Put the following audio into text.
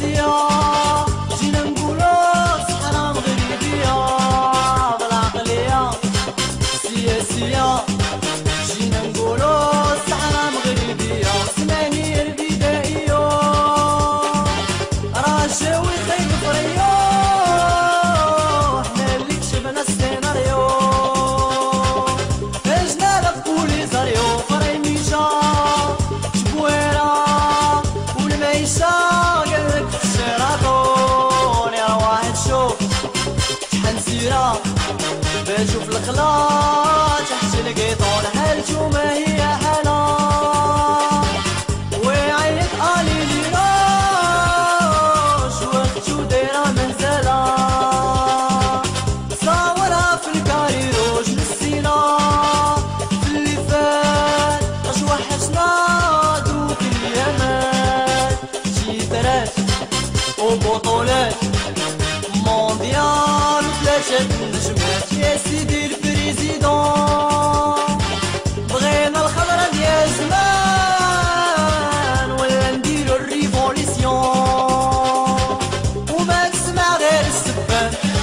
canción. شغلة تحت القيطون هالجمة هي حلا ويعيط آلي ليروش وقتو دايرة مهزلة صورة في الكاريروش للسينا في اللي فات اش وحشنا دوك اليمن. شي درات وبطل Yeah.